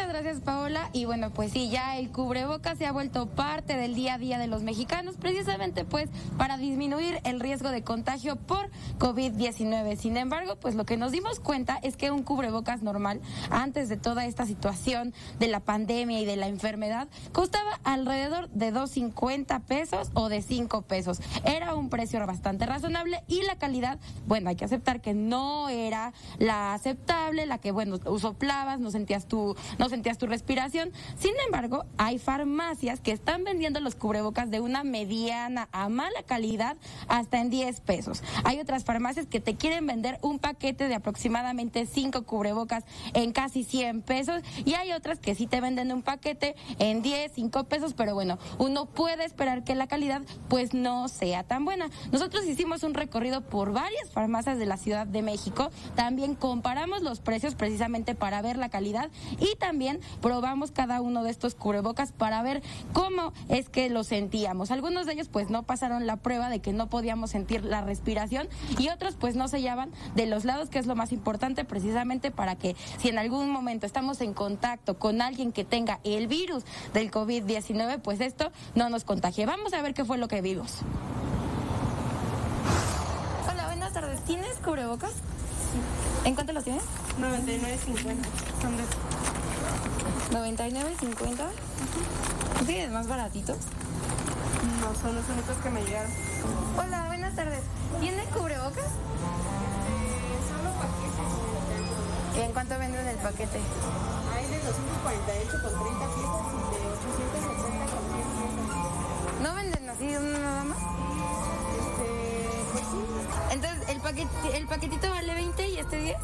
Muchas gracias, Paola. Y bueno, pues sí, ya el cubrebocas se ha vuelto parte del día a día de los mexicanos, precisamente pues para disminuir el riesgo de contagio por COVID-19. Sin embargo, pues lo que nos dimos cuenta es que un cubrebocas normal, antes de toda esta situación de la pandemia y de la enfermedad, costaba alrededor de 2.50 pesos o de 5 pesos. Era un precio bastante razonable y la calidad, bueno, hay que aceptar que no era la aceptable, la que, bueno, soplabas, no sentías tu no sentías tu respiración. Sin embargo, hay farmacias que están vendiendo los cubrebocas de una mediana a mala calidad hasta en 10 pesos. Hay otras farmacias que te quieren vender un paquete de aproximadamente 5 cubrebocas en casi 100 pesos y hay otras que sí te venden un paquete en 10, 5 pesos, pero bueno, uno puede esperar que la calidad pues no sea tan buena. Nosotros hicimos un recorrido por varias farmacias de la Ciudad de México, también comparamos los precios precisamente para ver la calidad y también probamos cada uno de estos cubrebocas para ver cómo es que lo sentíamos. Algunos de ellos pues no pasaron la prueba de que no podíamos sentir la respiración y otros pues no sellaban de los lados, que es lo más importante precisamente para que si en algún momento estamos en contacto con alguien que tenga el virus del COVID-19, pues esto no nos contagie. Vamos a ver qué fue lo que vimos. Hola, buenas tardes. ¿Tienes cubrebocas? ¿En cuánto los tienes? 99.50. 99.50. ¿Tienes más baratitos? No, son los únicos que me llegaron. Hola, buenas tardes. ¿Tiene cubrebocas? Eh, solo paquetes. ¿Y en cuánto venden el paquete? Hay de 248 con 30 piezas y de 870 con 100 piezas. ¿No venden así uno nada más? Este, pues. Entonces, ¿el, paquete, ¿el paquetito vale 20 y este 10?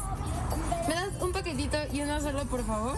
¿Me das un paquetito y uno solo, por favor?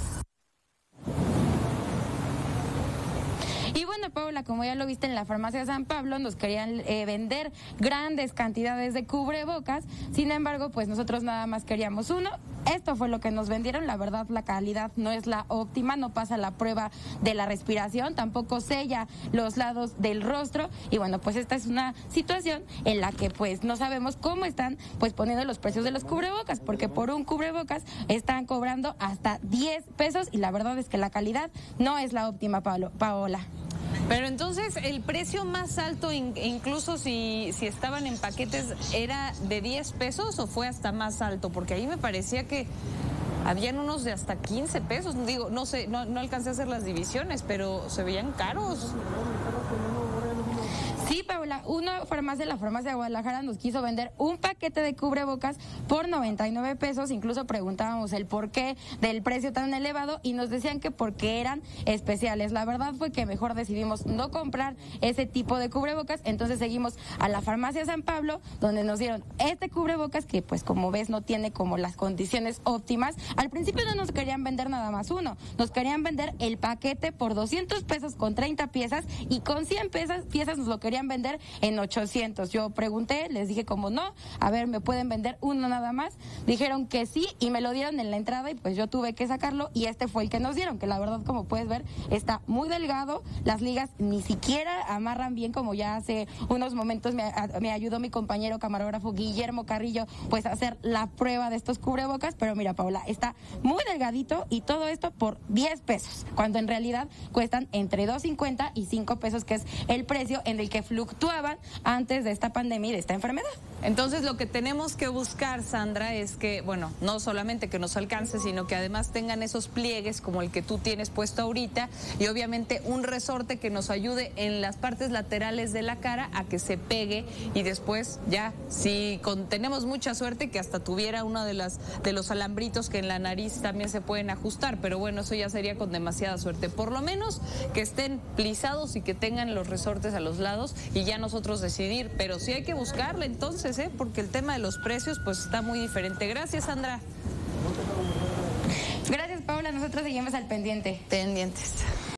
Y bueno, Paula, como ya lo viste en la farmacia San Pablo, nos querían eh, vender grandes cantidades de cubrebocas. Sin embargo, pues nosotros nada más queríamos uno. Esto fue lo que nos vendieron. La verdad, la calidad no es la óptima, no pasa la prueba de la respiración, tampoco sella los lados del rostro. Y bueno, pues esta es una situación en la que pues no sabemos cómo están pues poniendo los precios de los cubrebocas, porque por un cubrebocas están cobrando hasta 10 pesos y la verdad es que la calidad no es la óptima, Paolo, Paola. Pero entonces el precio más alto, in- incluso si, si estaban en paquetes, era de 10 pesos o fue hasta más alto? Porque ahí me parecía que habían unos de hasta 15 pesos. Digo, no sé, no, no alcancé a hacer las divisiones, pero se veían caros. Sí, Paula, una farmacia, la farmacia de Guadalajara, nos quiso vender un paquete de cubrebocas por 99 pesos. Incluso preguntábamos el por qué del precio tan elevado y nos decían que porque eran especiales. La verdad fue que mejor decidimos no comprar ese tipo de cubrebocas. Entonces seguimos a la farmacia San Pablo, donde nos dieron este cubrebocas que, pues, como ves, no tiene como las condiciones óptimas. Al principio no nos querían vender nada más uno, nos querían vender el paquete por 200 pesos con 30 piezas y con 100 piezas, piezas nos lo querían vender en 800. Yo pregunté, les dije como no, a ver, ¿me pueden vender uno nada más? Dijeron que sí y me lo dieron en la entrada y pues yo tuve que sacarlo y este fue el que nos dieron, que la verdad como puedes ver está muy delgado, las ligas ni siquiera amarran bien como ya hace unos momentos me, ayudó mi compañero camarógrafo Guillermo Carrillo pues a hacer la prueba de estos cubrebocas, pero mira Paula, está muy delgadito y todo esto por 10 pesos, cuando en realidad cuestan entre 2.50 y 5 pesos, que es el precio en el que fluctuaban antes de esta pandemia y de esta enfermedad. Entonces lo que tenemos que buscar, Sandra, es que, bueno, no solamente que nos alcance, sino que además tengan esos pliegues como el que tú tienes puesto ahorita y obviamente un resorte que nos ayude en las partes laterales de la cara a que se pegue y después ya, si tenemos mucha suerte, que hasta tuviera uno de, las, de los alambritos que en la nariz también se pueden ajustar, pero bueno, eso ya sería con demasiada suerte. Por lo menos que estén plisados y que tengan los resortes a los lados y ya nosotros decidir, pero sí hay que buscarle entonces, ¿eh? porque el tema de los precios pues está muy diferente. Gracias, Sandra. Gracias Paula, nosotros seguimos al pendiente. Pendientes.